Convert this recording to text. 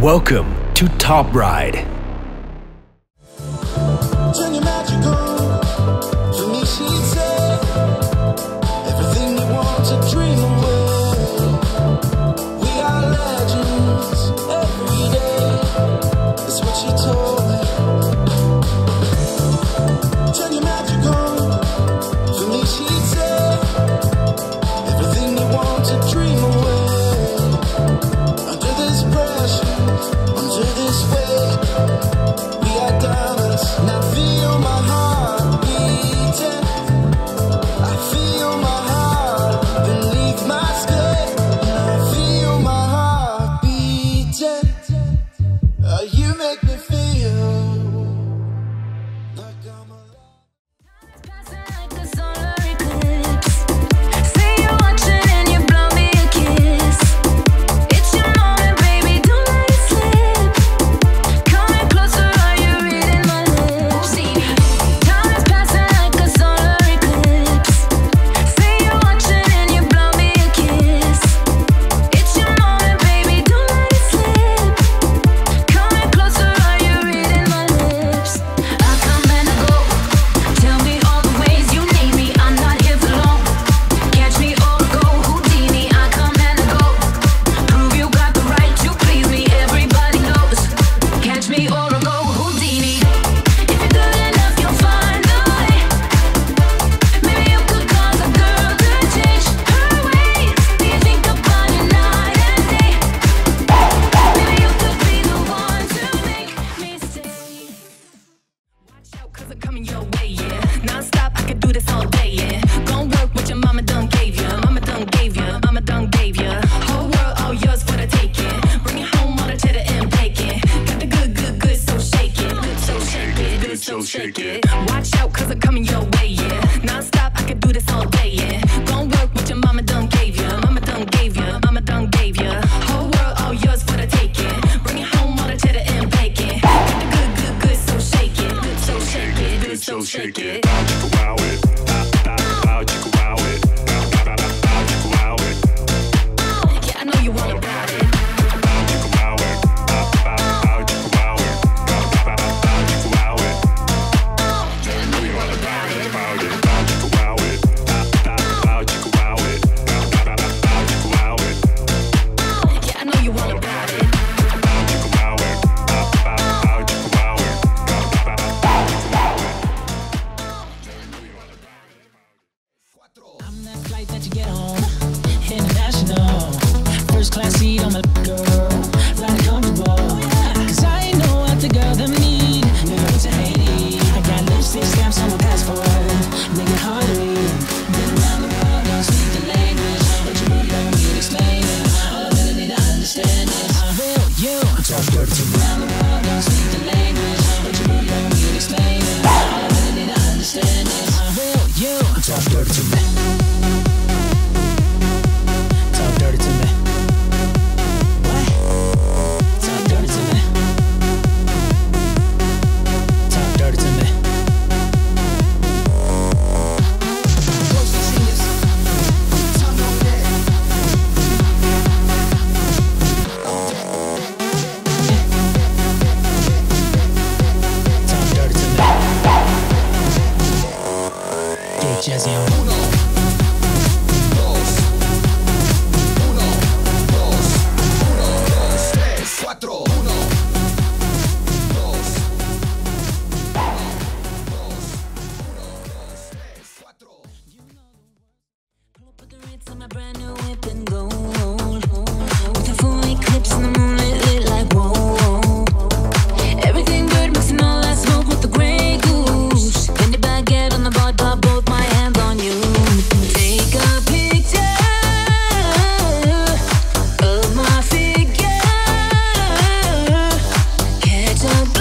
Welcome to Top Ride. Mama done gave. Whole world all yours for the taking. Bring it home, cheddar and. Got the good, good, good, so shake it. So shake it. So shake it. Watch I'm coming your way, yeah. I do this all day, yeah. Work your mama done gave. Mama done gave mama done gave. Whole world all yours for the taking. Bring it home, cheddar and. Got the good, good, good, so shake it. So shake it. So shake it. That flight get on. International. First class seat on my girl. Ride comfortable. Cause I know what the girl them need. Nigga, it's a Haiti. I got lipstick stamps on my passport. Nigga, hard to read. Been around the world, don't speak the language. But you really don't need explaining. All I really need to understand is I will you. Talk dirty to me. uno. sound